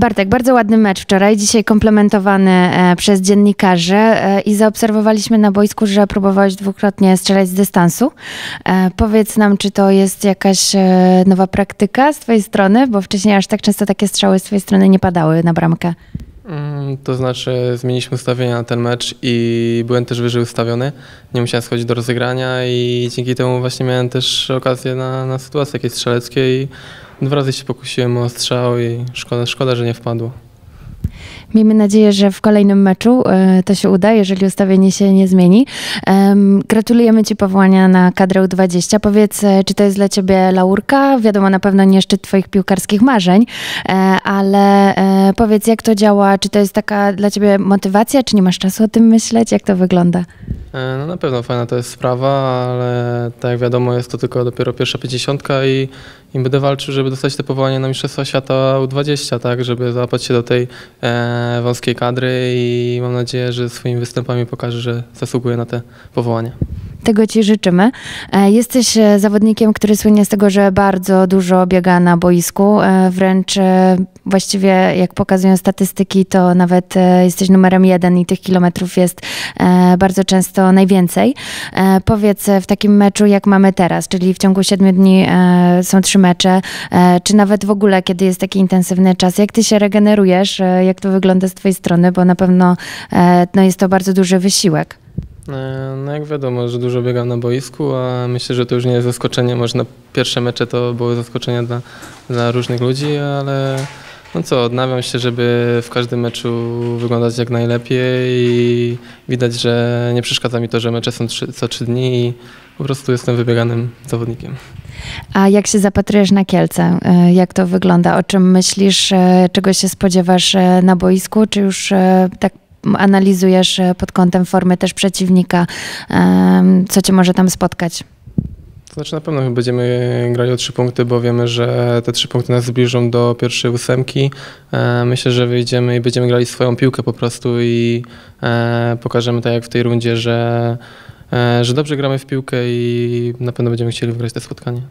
Bartek, bardzo ładny mecz wczoraj, dzisiaj komplementowany e, przez dziennikarzy e, i zaobserwowaliśmy na boisku, że próbowałeś dwukrotnie strzelać z dystansu. E, powiedz nam, czy to jest jakaś nowa praktyka z twojej strony, bo wcześniej aż tak często takie strzały z twojej strony nie padały na bramkę. Mm, To znaczy zmieniliśmy ustawienia na ten mecz i byłem też wyżej ustawiony. Nie musiałem schodzić do rozegrania i dzięki temu właśnie miałem też okazję na, na sytuacje jakieś strzeleckie i dwa razy się pokusiłem o strzał i szkoda, szkoda że nie wpadło. Miejmy nadzieję, że w kolejnym meczu e, to się uda, jeżeli ustawienie się nie zmieni. Em, Gratulujemy Ci powołania na kadrę U20. Powiedz, e, czy to jest dla Ciebie laurka? Wiadomo, na pewno nie szczyt Twoich piłkarskich marzeń, e, ale powiedz, jak to działa? Czy to jest taka dla Ciebie motywacja, czy nie masz czasu o tym myśleć? Jak to wygląda? No na pewno fajna to jest sprawa, ale tak jak wiadomo jest to tylko dopiero pierwsza pięćdziesiątka i, i będę walczył, żeby dostać te powołanie na Mistrzostwa Świata U20, tak, żeby załapać się do tej e, wąskiej kadry i mam nadzieję, że swoimi występami pokażę, że zasługuję na te powołania. Tego Ci życzymy. E, Jesteś e, zawodnikiem, który słynie z tego, że bardzo dużo biega na boisku. E, Wręcz właściwie, jak pokazują statystyki, to nawet jesteś numerem jeden i tych kilometrów jest bardzo często najwięcej. Powiedz w takim meczu, jak mamy teraz, czyli w ciągu siedmiu dni są trzy mecze, czy nawet w ogóle, kiedy jest taki intensywny czas, jak Ty się regenerujesz, jak to wygląda z Twojej strony, bo na pewno no, jest to bardzo duży wysiłek. E, No jak wiadomo, że dużo biegam na boisku, a myślę, że to już nie jest zaskoczenie. Może na pierwsze mecze to były zaskoczenia dla, dla różnych ludzi, ale no co, odnawiam się, żeby w każdym meczu wyglądać jak najlepiej i widać, że nie przeszkadza mi to, że mecze są trzy, co trzy dni i po prostu jestem wybieganym zawodnikiem. A jak się zapatrujesz na Kielce? E, Jak to wygląda? O czym myślisz? E, Czego się spodziewasz na boisku? Czy już tak analizujesz e, pod kątem formy też przeciwnika? Co cię może tam spotkać? To znaczy na pewno będziemy grali o trzy punkty, bo wiemy, że te trzy punkty nas zbliżą do pierwszej ósemki. E, Myślę, że wyjdziemy i będziemy grali swoją piłkę po prostu i e, pokażemy tak jak w tej rundzie, że, że dobrze gramy w piłkę i na pewno będziemy chcieli wygrać te spotkanie.